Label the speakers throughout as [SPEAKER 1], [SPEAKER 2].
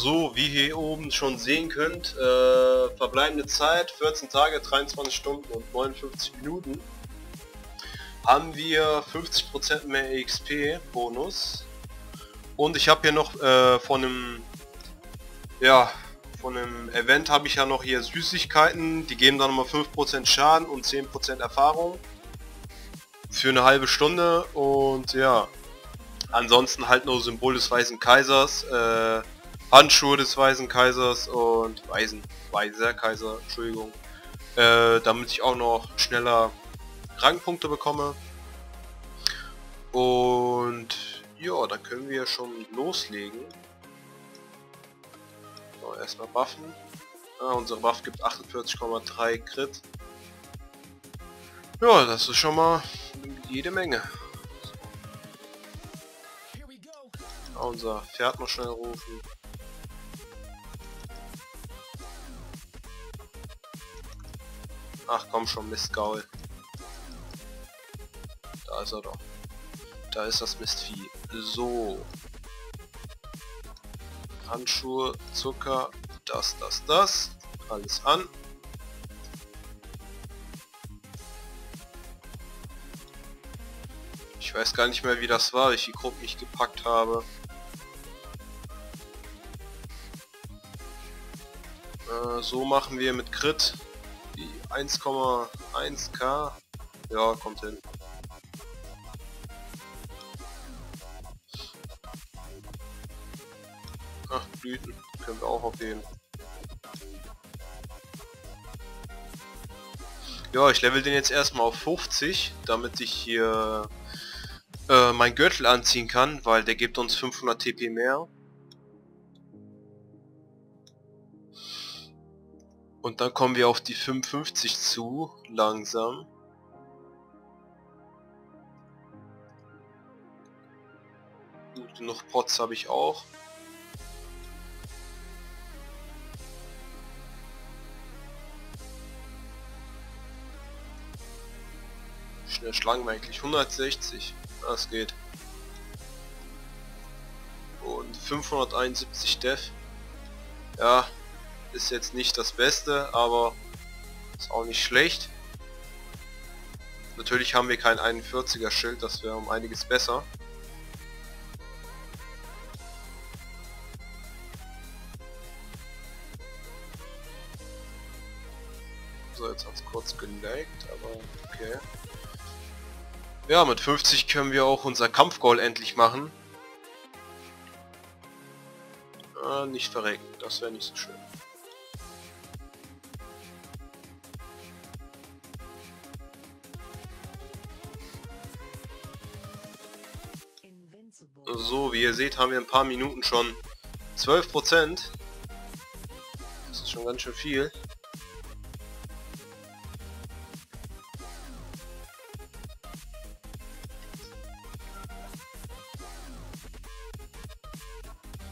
[SPEAKER 1] So, wie ihr hier oben schon sehen könnt, äh, verbleibende Zeit 14 Tage, 23 Stunden und 59 Minuten haben wir 50% mehr XP Bonus und ich habe hier noch äh, von einem ja von einem Event habe ich ja noch hier Süßigkeiten, die geben dann nochmal 5% Schaden und 10% Erfahrung für eine halbe Stunde und ja ansonsten halt nur Symbol des Weißen Kaisers äh, Handschuhe des Weißen Kaisers und Weisen, Weiser Kaiser, Entschuldigung, äh, damit ich auch noch schneller Rangpunkte bekomme. Und ja, da können wir schon loslegen. So, erstmal buffen. Ah, unsere Waffe gibt 48,3 Crit. Ja, das ist schon mal jede Menge. Ah, unser Pferd noch schnell rufen. Ach komm schon, Mistgaul. Da ist er doch. Da ist das Mistvieh. So. Handschuhe, Zucker, das, das, das. Alles an. Ich weiß gar nicht mehr wie das war, ich die Gruppe nicht gepackt habe. Äh, so machen wir mit Crit 1,1k. Ja, kommt hin. Ach, Blüten können wir auch aufheben. Ja, ich level den jetzt erstmal auf 50, damit ich hier äh, mein Gürtel anziehen kann, weil der gibt uns 500 TP mehr. Und dann kommen wir auf die 55 zu, langsam. Gut, noch Pots habe ich auch. Schnell schlagen wir eigentlich 160. Das geht. Und 571 Def. Ja, ist jetzt nicht das Beste, aber ist auch nicht schlecht. Natürlich haben wir kein 41er Schild, das wäre um einiges besser. So, jetzt hat es kurz gelaggt, aber okay. Ja, mit 50 können wir auch unser Kampfgoal endlich machen. Ah, nicht verrecken, das wäre nicht so schön. So, wie ihr seht, haben wir ein paar Minuten schon 12%. Das ist schon ganz schön viel.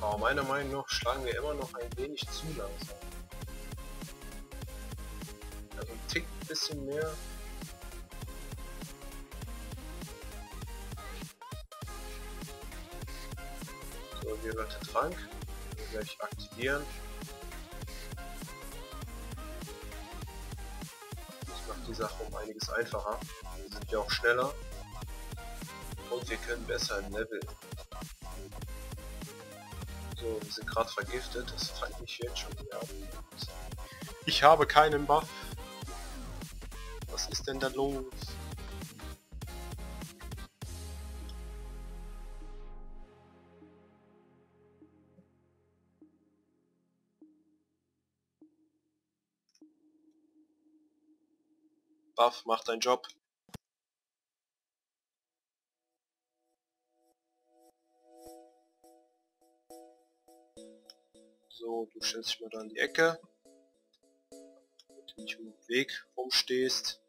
[SPEAKER 1] Aber meiner Meinung nach schlagen wir immer noch ein wenig zu langsam. Also ein Tick bisschen mehr violette Trank. Gleich aktivieren. Das macht die Sache um einiges einfacher. Wir sind ja auch schneller. Und wir können besser im Level. So, wir sind gerade vergiftet. Das fand ich jetzt schon wieder Ich habe keinen Buff. Was ist denn da los? Buff, mach deinen Job. So, du stellst dich mal da in die Ecke. Damit du nicht im Weg rumstehst.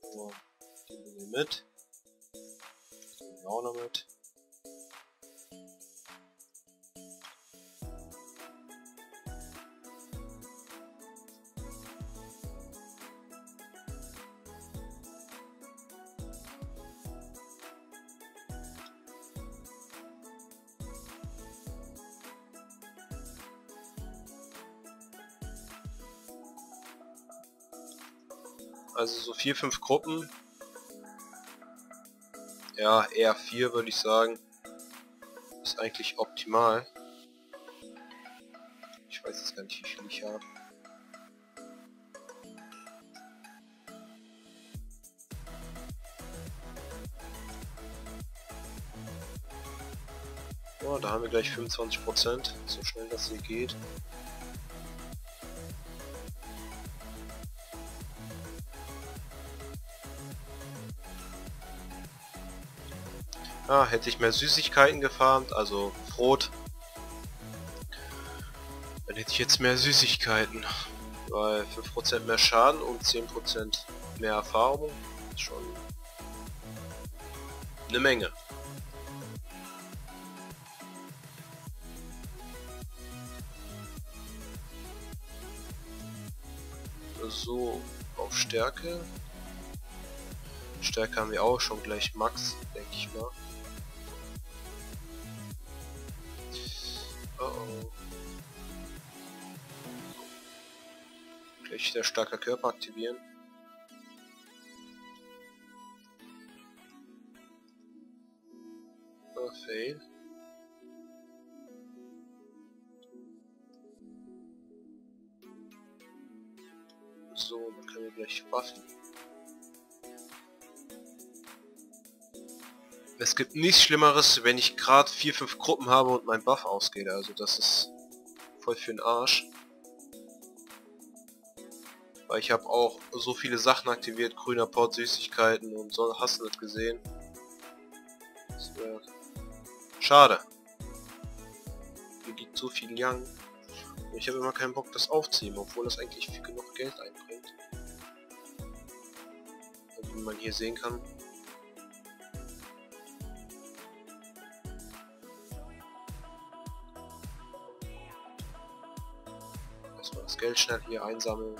[SPEAKER 1] So, die mit. Die auch noch mit. Also so vier, fünf Gruppen. Ja, eher vier würde ich sagen. Ist eigentlich optimal. Ich weiß jetzt gar nicht, wie viel ich habe. Oh, da haben wir gleich 25%, so schnell das hier geht. Ah, hätte ich mehr Süßigkeiten gefarmt, also Brot, dann hätte ich jetzt mehr Süßigkeiten. Weil 5% mehr Schaden und 10% mehr Erfahrung ist schon eine Menge. So, auf Stärke. Stärke haben wir auch schon gleich Max, denke ich mal. Der starker Körper aktivieren. Oh, fail. So, dann können wir gleich waffen. Es gibt nichts Schlimmeres, wenn ich gerade 4-5 Gruppen habe und mein Buff ausgeht. Also das ist voll für den Arsch. Weil ich habe auch so viele Sachen aktiviert, grüner Port, Süßigkeiten und so, hast du nicht gesehen. Schade. Hier liegt so viel Young. Und ich habe immer keinen Bock das aufzunehmen, obwohl das eigentlich viel genug Geld einbringt. Also wie man hier sehen kann. Erstmal das Geld schnell hier einsammeln.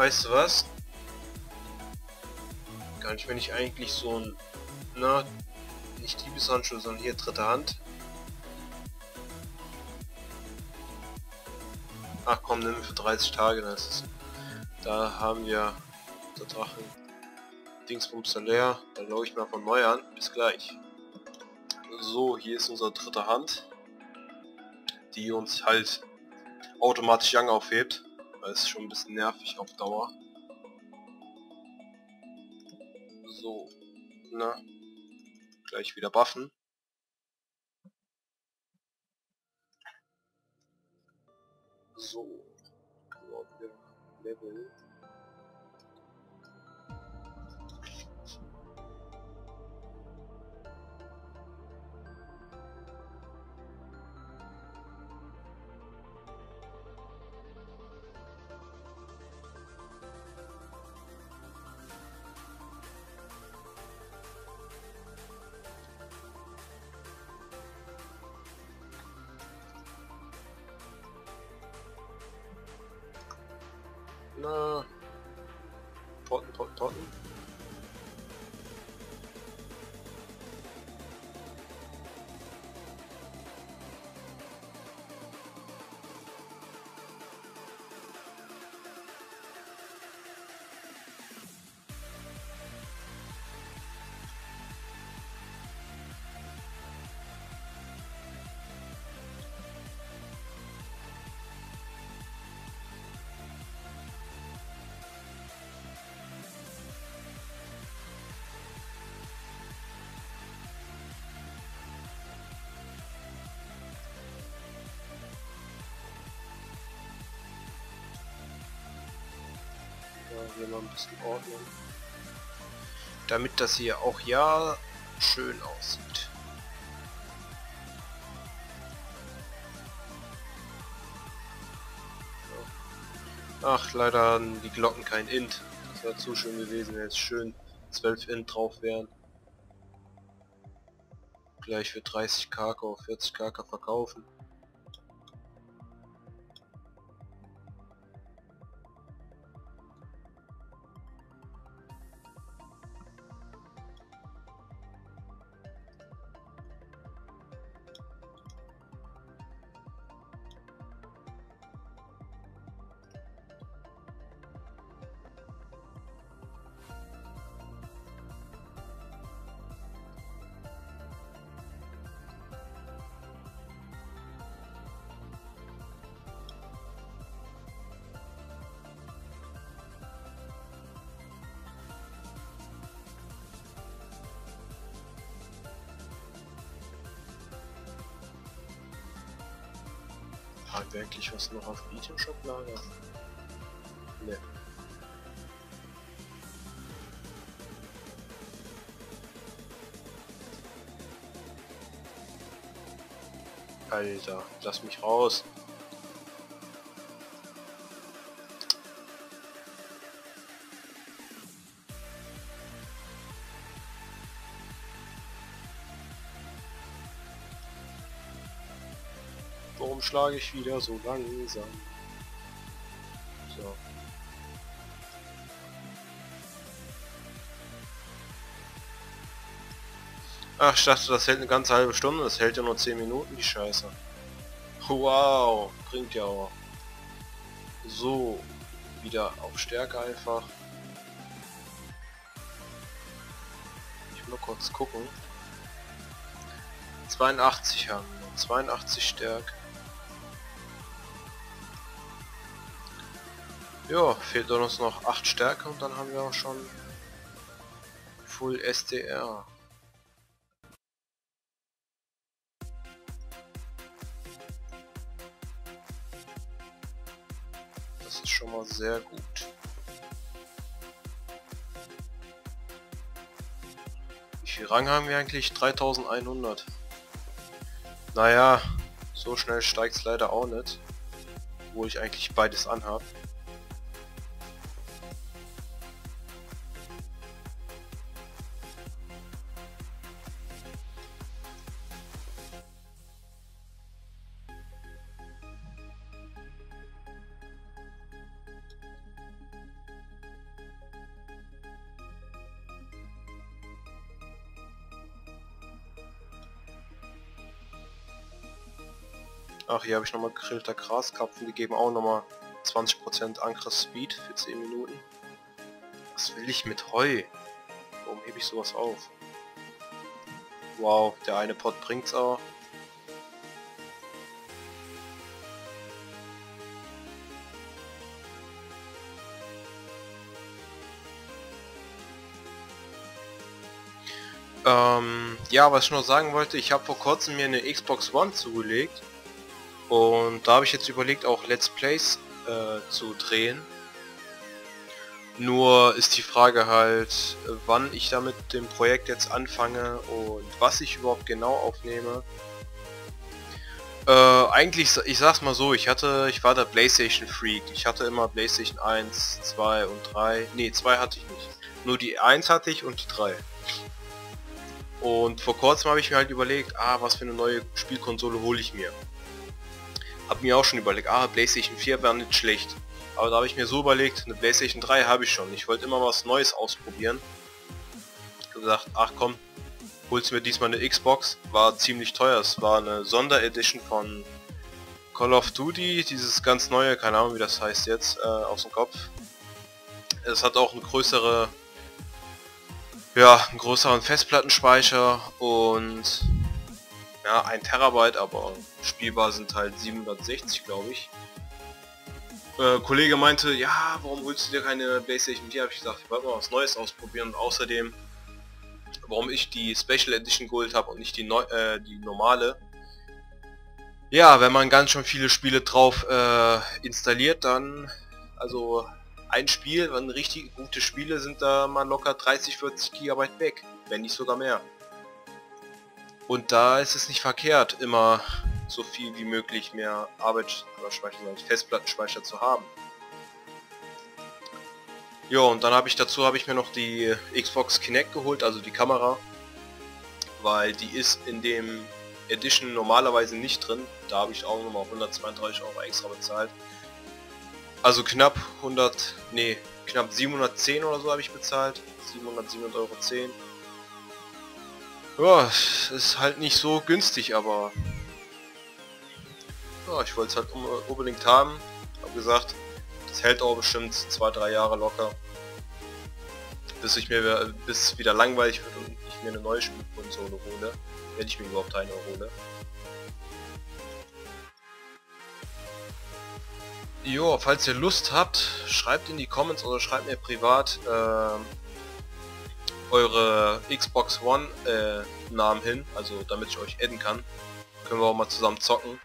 [SPEAKER 1] Weißt du was? Gar nicht, wenn ich eigentlich so ein, na, nicht Diebeshandschuhe, sondern hier dritte Hand. Ach komm, nimm für 30 Tage, das ist, da haben wir der Drachen Dingsbums leer, dann glaube ich mal von neu an, bis gleich. So, hier ist unsere dritte Hand, die uns halt automatisch Young aufhebt. Weil es schon ein bisschen nervig auf Dauer. So. Na. Gleich wieder buffen. So. Level. No. Totten, totten. Hier mal ein bisschen ordnen. Damit das hier auch ja schön aussieht. Ach, leider die Glocken kein Int. Das wäre zu schön gewesen, wenn jetzt schön 12 Int drauf wären. Gleich für 30 KK auf 40 KK verkaufen. Hat wirklich was noch auf Videoshop lager? Ne. Alter, lass mich raus. Warum schlage ich wieder so langsam? So. Ach, ich dachte, das hält eine ganze halbe Stunde. Das hält ja nur 10 Minuten, die Scheiße. Wow, bringt ja auch. So, wieder auf Stärke einfach. Ich will kurz gucken. 82 haben wir. 82 Stärke. Ja, fehlt uns noch 8 Stärke und dann haben wir auch schon Full SDR. Das ist schon mal sehr gut. Wie viel Rang haben wir eigentlich? 3100. Naja, so schnell steigt es leider auch nicht. Wo ich eigentlich beides anhab. Hier habe ich nochmal gegrillter Graskapfen, die geben auch nochmal 20% Angriffsspeed für 10 Minuten. Was will ich mit Heu? Warum hebe ich sowas auf? Wow, der eine Pot bringt's auch. Ähm, ja, was ich noch sagen wollte, ich habe vor kurzem mir eine Xbox One zugelegt und da habe ich jetzt überlegt, auch Let's Plays äh, zu drehen. Nur ist die Frage halt, wann ich damit dem Projekt jetzt anfange und was ich überhaupt genau aufnehme. Äh, eigentlich, ich sag's mal so, ich hatte, ich war der Playstation Freak. Ich hatte immer Playstation 1, 2 und 3. Ne, 2 hatte ich nicht. Nur die 1 hatte ich und die 3. Und vor kurzem habe ich mir halt überlegt, ah, was für eine neue Spielkonsole hole ich mir. Hab mir auch schon überlegt, ah, Playstation 4 wäre nicht schlecht. Aber da habe ich mir so überlegt, eine Playstation 3 habe ich schon. Ich wollte immer was Neues ausprobieren. Gesagt, ach komm, holst mir diesmal eine Xbox. War ziemlich teuer. Es war eine Sonderedition von Call of Duty, dieses ganz neue, keine Ahnung wie das heißt jetzt, äh, aus dem Kopf. Es hat auch eine größere, ja, einen größeren Festplattenspeicher und ja, ein Terabyte, aber spielbar sind halt 760, glaube ich. Äh, Kollege meinte, ja, warum holst du dir keine Playstation 4? Habe ich gesagt, ich wollte mal was Neues ausprobieren und außerdem, warum ich die Special Edition Gold habe und nicht die, Neu äh, die normale. Ja, wenn man ganz schön viele Spiele drauf äh, installiert, dann, also ein Spiel, wenn richtig gute Spiele sind da mal locker 30, 40 Gigabyte weg, wenn nicht sogar mehr. Und da ist es nicht verkehrt, immer so viel wie möglich mehr Arbeitsspeicher, Festplattenspeicher zu haben. Ja, und dann habe ich dazu habe ich mir noch die Xbox Kinect geholt, also die Kamera, weil die ist in dem Edition normalerweise nicht drin. Da habe ich auch nochmal 132 Euro extra bezahlt. Also knapp 100, nee, knapp 710 oder so habe ich bezahlt. 707 Euro 10. Ja, ist halt nicht so günstig, aber ja, ich wollte es halt unbedingt haben. Hab gesagt, das hält auch bestimmt zwei, drei Jahre locker. Bis ich mir bis wieder langweilig wird und ich mir eine neue Spielkonsole hole. Wenn ich mir überhaupt eine hole. Jo, falls ihr Lust habt, schreibt in die Comments oder schreibt mir privat äh, eure Xbox One äh, Namen hin, also damit ich euch adden kann. Können wir auch mal zusammen zocken.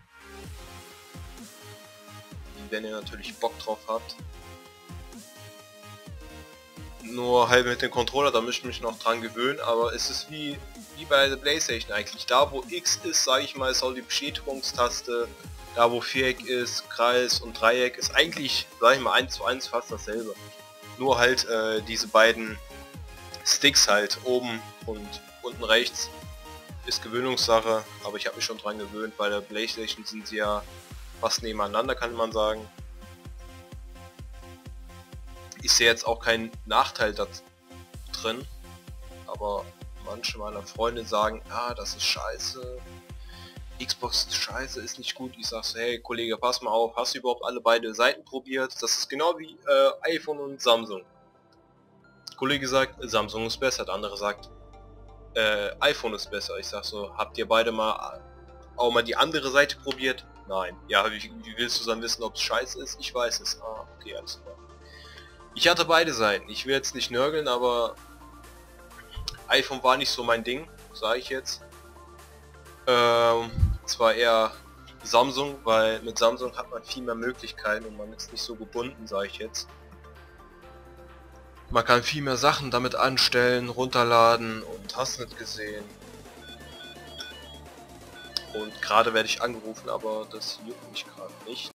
[SPEAKER 1] Wenn ihr natürlich Bock drauf habt. Nur halt mit dem Controller, da müsste ich mich noch dran gewöhnen, aber es ist wie, wie bei der Playstation eigentlich. Da wo X ist, sage ich mal, ist auch die Bestätigungstaste da wo Viereck ist, Kreis und Dreieck ist eigentlich, sag ich mal, 1 zu 1 fast dasselbe. Nur halt äh, diese beiden Sticks halt oben und unten rechts ist Gewöhnungssache, aber ich habe mich schon dran gewöhnt, bei der Playstation sind sie ja fast nebeneinander, kann man sagen. Ich sehe jetzt auch keinen Nachteil da drin, aber manche meiner Freunde sagen, ah, das ist scheiße, Xbox scheiße, ist nicht gut. Ich sag so, hey Kollege, pass mal auf, hast du überhaupt alle beide Seiten probiert? Das ist genau wie äh, iPhone und Samsung. Kollege sagt, Samsung ist besser, der andere sagt, äh, iPhone ist besser. Ich sag so, habt ihr beide mal auch mal die andere Seite probiert? Nein. Ja, wie, wie willst du dann wissen, ob es scheiße ist? Ich weiß es. Ah, okay, alles klar. Ich hatte beide Seiten. Ich will jetzt nicht nörgeln, aber iPhone war nicht so mein Ding, sage ich jetzt. Ähm, zwar eher Samsung, weil mit Samsung hat man viel mehr Möglichkeiten und man ist nicht so gebunden, sage ich jetzt. Man kann viel mehr Sachen damit anstellen, runterladen und hast nicht gesehen. Und gerade werde ich angerufen, aber das juckt mich gerade nicht.